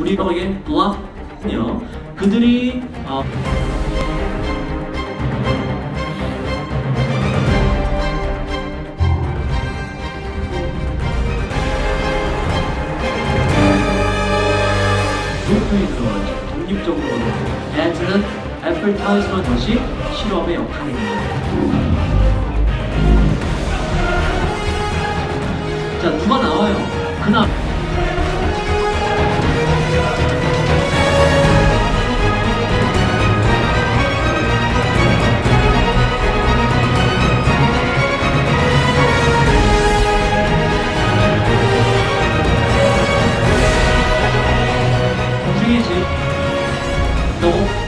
우리로의 블락이요. 그들이 어, 독립적으로 독립적으로 애들은 애플 타워스만 것이 실험의 역할입니다. 자, 누가 나와요? 그날. イメージどう